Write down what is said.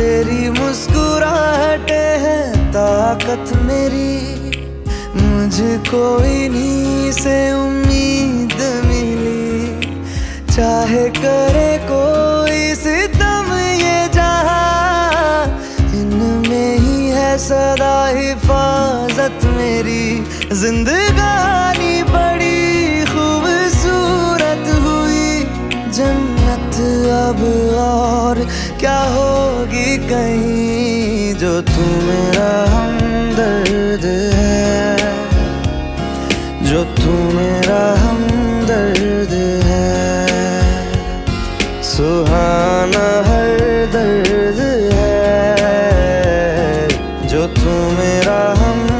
तेरी मुस्कुराहटे है, ताकत मेरी। मुझको इन्हीं से उम्मीद मिली। चाहे करे कोई सितम ये जहाँ, इनमें ही है सदा हिफाजत मेरी। जिंदगानी बड़ी खूबसूरत हुई। जन्नत अब और क्या होगी कहीं जो तू मेरा हमदर्द है। जो तू मेरा हमदर्द है। सुहाना हर दर्द है। जो तू मेरा हम